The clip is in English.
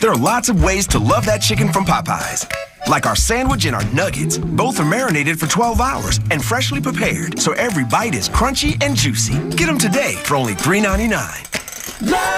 There are lots of ways to love that chicken from Popeyes. Like our sandwich and our nuggets. Both are marinated for 12 hours and freshly prepared, so every bite is crunchy and juicy. Get them today for only $3.99.